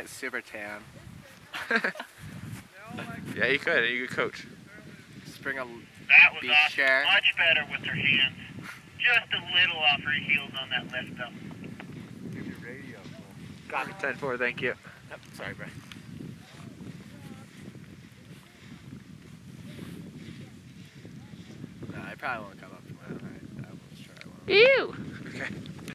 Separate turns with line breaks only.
get super tan.
yeah, you could. You could coach.
Just bring a
That was
beach
awesome.
chair.
Much better with her hands. Just a little off her heels on that lift up.
Give your radio.
Got me 10-4, thank you.
Yep, sorry, Brian. No, I probably won't come up to I, I will try. I won't.
Ew. Okay.